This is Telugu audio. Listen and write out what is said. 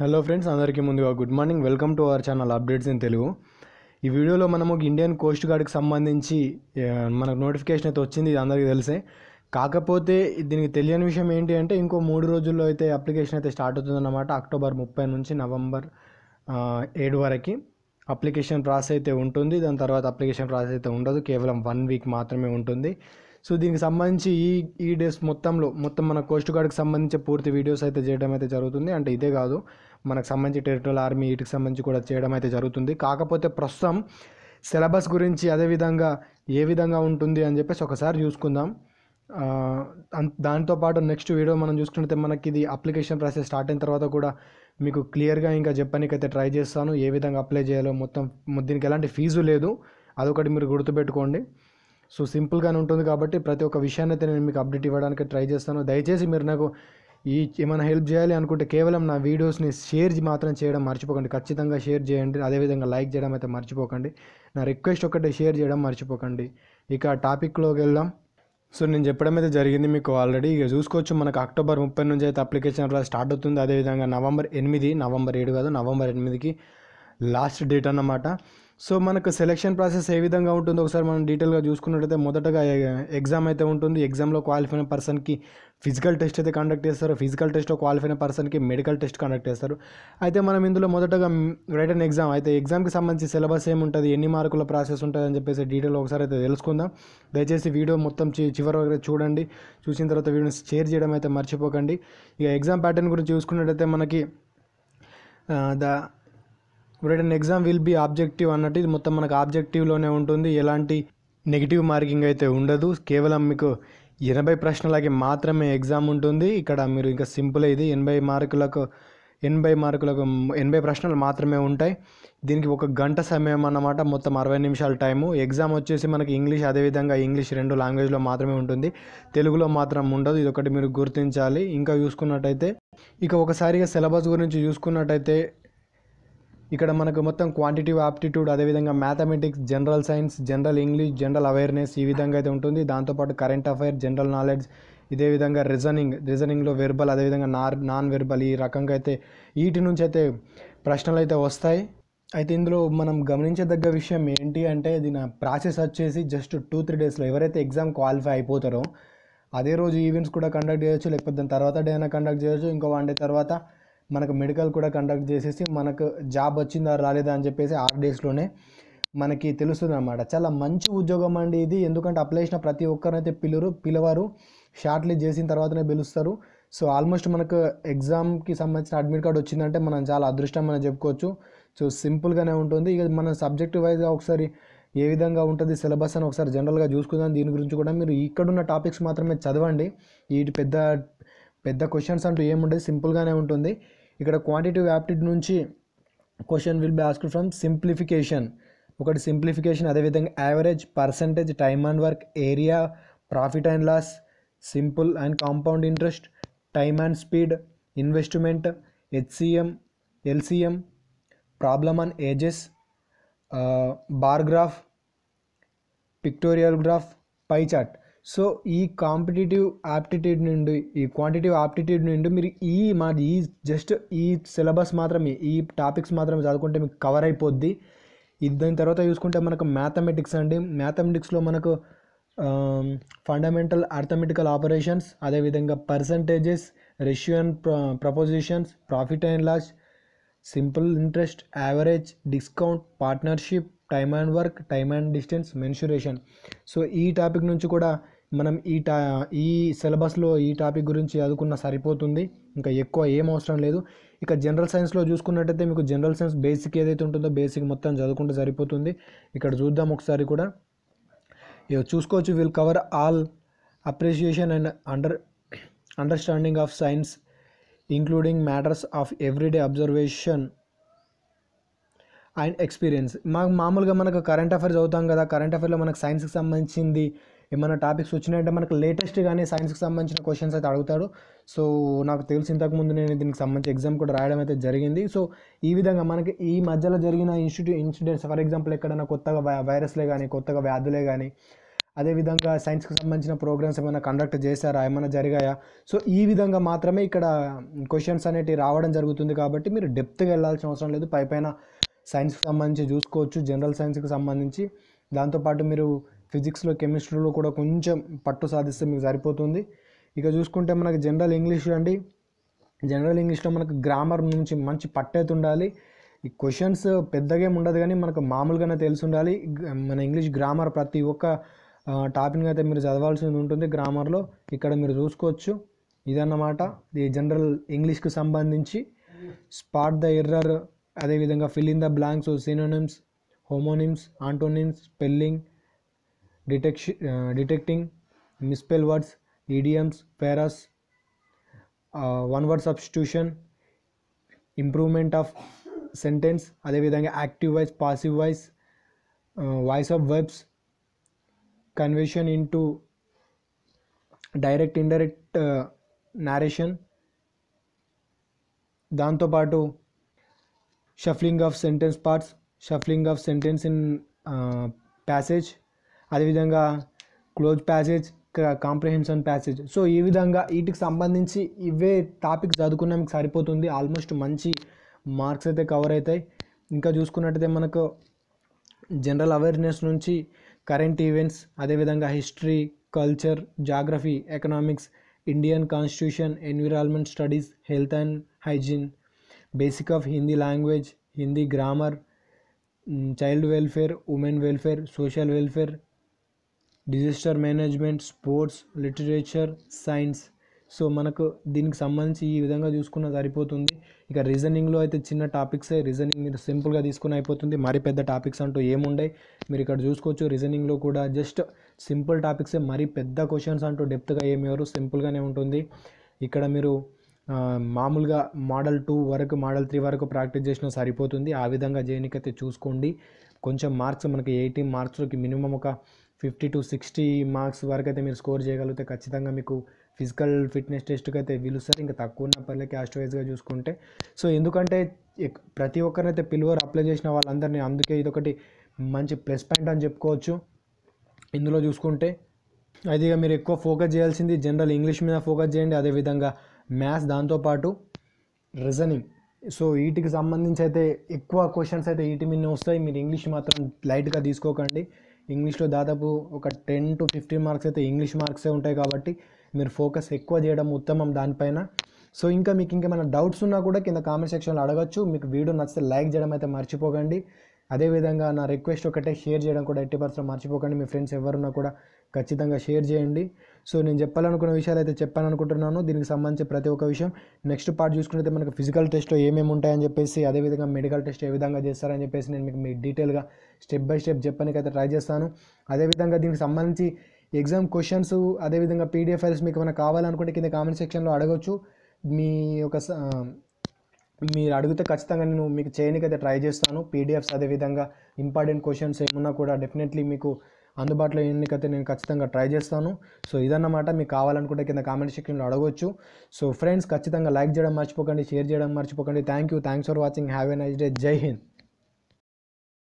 హలో ఫ్రెండ్స్ అందరికీ ముందుగా good morning. Welcome to our channel updates in Telugu. ఈ వీడియోలో మనము ఇండియన్ కోస్ట్ గార్డ్కి సంబంధించి మనకు నోటిఫికేషన్ అయితే వచ్చింది ఇది అందరికీ తెలిసే. కాకపోతే దీనికి తెలియని విషయం ఏంటి అంటే ఇంకో మూడు రోజుల్లో అయితే అప్లికేషన్ అయితే స్టార్ట్ అవుతుందన్నమాట. అక్టోబర్ ముప్పై నుంచి నవంబర్ ఏడు వరకు అప్లికేషన్ ప్రాసెస్ అయితే ఉంటుంది. దాని తర్వాత అప్లికేషన్ ప్రాసెస్ అయితే ఉండదు. కేవలం వన్ వీక్ మాత్రమే ఉంటుంది. సో దీనికి సంబంధించి ఈ ఈ డేస్ మొత్తంలో మొత్తం మన కోస్ట్ గార్డ్కి సంబంధించి పూర్తి వీడియోస్ అయితే చేయడం అయితే జరుగుతుంది. అంటే ఇదే కాదు మనకు సంబంధించి టెరిటరల్ ఆర్మీ వీటికి సంబంధించి కూడా చేయడం అయితే జరుగుతుంది. కాకపోతే ప్రస్తుతం సిలబస్ గురించి అదేవిధంగా ఏ విధంగా ఉంటుంది అని చెప్పేసి ఒకసారి చూసుకుందాం. దాంతోపాటు నెక్స్ట్ వీడియో మనం చూసుకుంటే మనకి ఇది అప్లికేషన్ ప్రాసెస్ స్టార్ట్ అయిన తర్వాత కూడా మీకు క్లియర్గా ఇంకా చెప్పడానికైతే ట్రై చేస్తాను. ఏ విధంగా అప్లై చేయాలో మొత్తం దీనికి ఎలాంటి ఫీజు లేదు. అదొకటి మీరు గుర్తుపెట్టుకోండి. సో సింపుల్గానే ఉంటుంది కాబట్టి ప్రతి ఒక్క విషయాన్ని అయితే నేను మీకు అప్డేట్ ఇవ్వడానికి ట్రై చేస్తాను. దయచేసి మీరు నాకు ఈ ఏమైనా హెల్ప్ చేయాలి అనుకుంటే కేవలం నా వీడియోస్ని షేర్ మాత్రం చేయడం మర్చిపోకండి. ఖచ్చితంగా షేర్ చేయండి. అదేవిధంగా లైక్ చేయడం అయితే మర్చిపోకండి. నా రిక్వెస్ట్ ఒకటే షేర్ చేయడం మర్చిపోకండి. ఇక టాపిక్లోకి వెళ్దాం. సో నేను చెప్పడం అయితే జరిగింది మీకు ఆల్రెడీ. ఇక చూసుకోవచ్చు మనకు అక్టోబర్ ముప్పై నుంచి అయితే అప్లికేషన్ స్టార్ట్ అవుతుంది. అదేవిధంగా నవంబర్ ఎనిమిది నవంబర్ ఏడు కాదు నవంబర్ ఎనిమిదికి లాస్ట్ డేట్ అన్నమాట. సో మనకు సెలెక్షన్ ప్రాసెస్ ఏ విధంగా ఉంటుందో ఒకసారి మనం డీటెయిల్గా చూసుకున్నట్టయితే మొదటగా ఎగ్జామ్ అయితే ఉంటుంది ఎగ్జామ్లో క్వాలిఫై అయిన పర్సన్కి ఫిజికల్ టెస్ట్ అయితే కండక్ట్ చేస్తారు ఫిజికల్ టెస్ట్లో క్వాలిఫై అయిన పర్సన్కి మెడికల్ టెస్ట్ కండక్ట్ చేస్తారు. అయితే మనం ఇందులో మొదటగా రిటర్న్ ఎగ్జామ్ అయితే ఎగ్జామ్కి సంబంధించి సిలబస్ ఏముంటుంది ఎన్ని మార్కుల ప్రాసెస్ ఉంటుంది అని చెప్పేసి డీటెయిల్ ఒకసారి అయితే తెలుసుకుందాం. దయచేసి వీడియో మొత్తం చివరి వరకు చూడండి చూసిన తర్వాత వీడియోని షేర్ చేయడం అయితే మర్చిపోకండి. ఇక ఎగ్జామ్ ప్యాటర్న్ గురించి చూసుకున్నట్టయితే మనకి the written exam will be objective అన్నట్టు ఇది మొత్తం మనకు ఆబ్జెక్టివ్లోనే ఉంటుంది. ఎలాంటి నెగిటివ్ మార్కింగ్ అయితే ఉండదు. కేవలం మీకు ఎనభై ప్రశ్నలకి మాత్రమే ఎగ్జామ్ ఉంటుంది. ఇక్కడ మీరు ఇంకా సింపుల్ ఇది. ఎనభై మార్కులకు ఎనభై మార్కులకు ఎనభై ప్రశ్నలు మాత్రమే ఉంటాయి. దీనికి ఒక గంట సమయం అన్నమాట. మొత్తం అరవై నిమిషాల టైము ఎగ్జామ్ వచ్చేసి మనకి ఇంగ్లీష్ అదేవిధంగా ఇంగ్లీష్ రెండు లాంగ్వేజ్లో మాత్రమే ఉంటుంది. తెలుగులో మాత్రం ఉండదు. ఇది ఒకటి మీరు గుర్తించాలి. ఇంకా చూసుకున్నట్టయితే ఇక ఒకసారిగా సిలబస్ గురించి చూసుకున్నట్టయితే ఇక్కడ మనకు మొత్తం క్వాంటిటివ్ ఆప్టిట్యూడ్ అదేవిధంగా mathematics general science general English general awareness ఈ విధంగా అయితే ఉంటుంది. దాంతోపాటు కరెంట్ అఫైర్ జనరల్ నాలెడ్జ్ ఇదే విధంగా రీజనింగ్ రీజనింగ్లో వెర్బల్ అదేవిధంగా నార్ నాన్ వెర్బల్ ఈ రకంగా అయితే వీటి నుంచి అయితే ప్రశ్నలు అయితే వస్తాయి. అయితే ఇందులో మనం గమనించదగ్గ విషయం ఏంటి అంటే దీని ప్రాసెస్ వచ్చేసి జస్ట్ టూ త్రీ డేస్లో ఎవరైతే ఎగ్జామ్ క్వాలిఫై అయిపోతారో అదే రోజు ఈవెంట్స్ కూడా కండక్ట్ చేయొచ్చు లేకపోతే దాని తర్వాత డే అయినా కండక్ట్ చేయొచ్చు ఇంకో వన్ డే తర్వాత మనకు మెడికల్ కూడా కండక్ట్ చేసేసి మనకు జాబ్ వచ్చిందా రాలేదా అని చెప్పేసి ఆరు డేస్లోనే మనకి తెలుస్తుంది అనమాట చాలా మంచి ఉద్యోగం అండి ఇది. ఎందుకంటే అప్లై చేసిన ప్రతి ఒక్కరినైతే పిలురు పిలవారు. షార్ట్లీ చేసిన తర్వాతనే పిలుస్తారు. సో ఆల్మోస్ట్ మనకు ఎగ్జామ్కి సంబంధించిన అడ్మిట్ కార్డ్ వచ్చిందంటే మనం చాలా అదృష్టం అని చెప్పుకోవచ్చు. సో సింపుల్గానే ఉంటుంది. ఇక మన సబ్జెక్ట్ వైజ్గా ఒకసారి ఏ విధంగా ఉంటుంది సిలబస్ అని ఒకసారి జనరల్గా చూసుకుందాం. దీని గురించి కూడా మీరు ఇక్కడున్న టాపిక్స్ మాత్రమే చదవండి. వీటి పెద్ద పెద్ద క్వశ్చన్స్ అంటూ ఏముండదు సింపుల్గానే ఉంటుంది. ఇక్కడ క్వాంటిటివ్ యాప్టిడ్ నుంచి question will be asked from simplification ఒకటి సింప్లిఫికేషన్ అదేవిధంగా average percentage time and work area profit and loss simple and compound interest time and speed investment HCM LCM problem and ages bar graph pictorial graph pie chart so ఈ కాంపిటేటివ్ ఆప్టిట్యూడ్ నుండి ఈ క్వాంటిటివ్ ఆప్టిట్యూడ్ నుండి మీరు ఈ మా ఈ జస్ట్ ఈ సిలబస్ మాత్రమే ఈ టాపిక్స్ మాత్రమే చదువుకుంటే మీకు కవర్ అయిపోద్ది. ఇది దాని తర్వాత చూసుకుంటే మనకు మ్యాథమెటిక్స్ అండి. మ్యాథమెటిక్స్లో మనకు ఫండమెంటల్ అర్థమెటికల్ ఆపరేషన్స్ అదేవిధంగా percentages and propositions profit and loss simple interest average discount partnership time and work time and distance mensuration so ఈ టాపిక్ నుంచి కూడా మనం ఈ టా ఈ సిలబస్లో ఈ టాపిక్ గురించి చదువుకున్న సరిపోతుంది. ఇంకా ఎక్కువ ఏం అవసరం లేదు. ఇక జనరల్ సైన్స్లో చూసుకున్నట్టయితే మీకు జనరల్ సైన్స్ బేసిక్ ఏదైతే ఉంటుందో బేసిక్ మొత్తం చదువుకుంటే సరిపోతుంది. ఇక్కడ చూద్దాం ఒకసారి కూడా. ఇక చూసుకోవచ్చు will cover all appreciation and under understanding of science including matters of everyday observation and experience మాకు మామూలుగా మనకు కరెంట్ అఫైర్స్ చదువుతాం కదా. కరెంట్ అఫైర్లో మనకు సైన్స్కి సంబంధించింది ఏమైనా టాపిక్స్ వచ్చినాయంటే మనకు లేటెస్ట్ కానీ సైన్స్కి సంబంధించిన క్వశ్చన్స్ అయితే అడుగుతాడు. సో నాకు తెలిసి ఇంతకుముందు నేను దీనికి సంబంధించి ఎగ్జామ్ కూడా రాయడం అయితే జరిగింది. సో ఈ విధంగా మనకి ఈ మధ్యలో జరిగిన ఇన్స్టిట్యూ ఇన్సిడెంట్స్ ఫర్ ఎగ్జాంపుల్ ఎక్కడైనా కొత్తగా వై- వైరస్లే కానీ కొత్తగా వ్యాధులే కానీ అదేవిధంగా సైన్స్కి సంబంధించిన ప్రోగ్రామ్స్ ఏమైనా కండక్ట్ చేశారా ఏమైనా జరిగాయా? సో ఈ విధంగా మాత్రమే ఇక్కడ క్వశ్చన్స్ అనేటివి రావడం జరుగుతుంది కాబట్టి మీరు డెప్త్గా వెళ్ళాల్సిన అవసరం లేదు. పైపైన సైన్స్కి సంబంధించి చూసుకోవచ్చు జనరల్ సైన్స్కి సంబంధించి. దాంతోపాటు మీరు ఫిజిక్స్లో కెమిస్ట్రీలో కూడా కొంచెం పట్టు సాధిస్తే మీకు సరిపోతుంది. ఇక చూసుకుంటే మనకి జనరల్ ఇంగ్లీష్ అండి. జనరల్ ఇంగ్లీష్లో మనకు గ్రామర్ నుంచి మంచి పట్టయితే ఉండాలి. ఈ క్వశ్చన్స్ పెద్దగా ఉండదు కానీ మనకు మామూలుగానే తెలిసి ఉండాలి. మన ఇంగ్లీష్ గ్రామర్ ప్రతి ఒక్క టాపిక్ అయితే మీరు చదవాల్సి ఉంటుంది గ్రామర్లో. ఇక్కడ మీరు చూసుకోవచ్చు. ఇదన్నమాట. ఈ జనరల్ ఇంగ్లీష్కి సంబంధించి స్పాట్ ద ఎర్రర్ అదేవిధంగా fill in the blanks synonyms homonyms antonyms spelling detection detecting misspell words idioms phrases one word substitution improvement of sentence అదేవిధంగా active voice passive voice voice of verbs conversion into direct indirect narration దాంతోపాటు shuffling of sentence parts shuffling of sentence in passage అదేవిధంగా cloze passage comprehension passage. So ఈ విధంగా వీటికి సంబంధించి ఇవే టాపిక్స్ చదువుకున్నా మీకు సరిపోతుంది. ఆల్మోస్ట్ మంచి మార్క్స్ అయితే కవర్ అవుతాయి. ఇంకా చూసుకున్నట్టయితే మనకు జనరల్ అవేర్నెస్ నుంచి కరెంట్ ఈవెంట్స్ అదేవిధంగా history culture geography economics Indian constitution environment studies health and hygiene basic of Hindi language Hindi grammar child welfare women welfare social welfare disaster management sports literature science. So మనకు దీనికి సంబంధించి ఈ విధంగా చూసుకున్న సరిపోతుంది. ఇక రీజనింగ్లో అయితే చిన్న టాపిక్సే. రీజనింగ్ మీరు సింపుల్గా తీసుకుని అయిపోతుంది. మరి పెద్ద టాపిక్స్ అంటూ ఏముండయి. మీరు ఇక్కడ చూసుకోవచ్చు రీజనింగ్లో కూడా జస్ట్ సింపుల్ టాపిక్సే. మరి పెద్ద క్వశ్చన్స్ అంటూ డెప్త్గా ఏమి ఎవరు సింపుల్గానే ఉంటుంది. ఇక్కడ మీరు మామూలుగా మోడల్ టూ వరకు మోడల్ త్రీ వరకు ప్రాక్టీస్ చేసినా సరిపోతుంది. ఆ విధంగా చేయనికైతే చూసుకోండి. కొంచెం మార్క్స్ మనకి ఎయిటీన్ మార్క్స్లోకి మినిమం ఒక ఫిఫ్టీ టు సిక్స్టీ మార్క్స్ వరకు అయితే మీరు స్కోర్ చేయగలిగితే ఖచ్చితంగా మీకు ఫిజికల్ ఫిట్నెస్ టెస్ట్కి అయితే పిలుస్తారు ఇంకా తక్కువ ఉన్న పర్లే క్యాస్ట్ వైజ్గా చూసుకుంటే. సో ఎందుకంటే ప్రతి ఒక్కరినైతే పిలువర్ అప్లై చేసిన వాళ్ళందరినీ. అందుకే ఇదొకటి మంచి ప్లస్ పాయింట్ అని చెప్పుకోవచ్చు. ఇందులో చూసుకుంటే అది ఇక మీరు ఎక్కువ ఫోకస్ చేయాల్సింది జనరల్ ఇంగ్లీష్ మీద ఫోకస్ చేయండి. అదేవిధంగా మ్యాథ్స్ దాంతోపాటు రీజనింగ్ సో వీటికి సంబంధించి అయితే ఎక్కువ క్వశ్చన్స్ అయితే వీటి మీద వస్తాయి. మీరు ఇంగ్లీష్ మాత్రం లైట్గా తీసుకోకండి. ఇంగ్లీష్లో దాదాపు ఒక టెన్ టు ఫిఫ్టీన్ మార్క్స్ అయితే ఇంగ్లీష్ మార్క్సే ఉంటాయి కాబట్టి మీరు ఫోకస్ ఎక్కువ చేయడం ఉత్తమం దానిపైన. సో ఇంకా మీకు ఇంకేమైనా డౌట్స్ ఉన్నా కూడా కింద కామెంట్ సెక్షన్లో అడగచ్చు. మీకు వీడియో నచ్చితే లైక్ చేయడం అయితే మర్చిపోకండి. అదేవిధంగా నా రిక్వెస్ట్ ఒకటే షేర్ చేయడం కూడా ఎట్టి పర్సెంట్ మర్చిపోకండి. మీ ఫ్రెండ్స్ ఎవరున్నా కూడా ఖచ్చితంగా షేర్ చేయండి. సో నేను చెప్పాలనుకున్న విషయాలు అయితే చెప్పాను అనుకుంటున్నాను దీనికి సంబంధించి ప్రతి ఒక్క విషయం. నెక్స్ట్ పార్ట్ చూసుకుంటే మనకు ఫిజికల్ టెస్ట్లో ఏమేమి ఉంటాయని చెప్పేసి అదేవిధంగా మెడికల్ టెస్ట్ ఏ విధంగా చేస్తారని చెప్పేసి నేను మీకు మీ డీటెయిల్గా స్టెప్ బై స్టెప్ చెప్పడానికైతే ట్రై చేస్తాను. అదేవిధంగా దీనికి సంబంధించి ఎగ్జామ్ క్వశ్చన్స్ అదేవిధంగా పీడిఎఫ్ ఫైల్స్ మీకు ఏమైనా కావాలనుకుంటే కింద కామెంట్ సెక్షన్లో అడగవచ్చు మీ యొక్క స- మీరు అడిగితే ఖచ్చితంగా నేను మీకు చేయడానికైతే ట్రై చేస్తాను. పీడిఎఫ్స్ అదేవిధంగా ఇంపార్టెంట్ క్వశ్చన్స్ ఏమున్నా కూడా డెఫినెట్లీ మీకు అందుబాటులో ఎన్నికైతే నేను ఖచ్చితంగా ట్రై చేస్తాను. సో ఇదన్నమాట మీకు కావాలనుకుంటే కింద కామెంట్ సెక్షన్లో అడగవచ్చు సో ఫ్రెండ్స్ ఖచ్చితంగా లైక్ చేయడం మర్చిపోకండి షేర్ చేయడం మర్చిపోకండి. Thank you thanks for watching have a nice day జై హింద్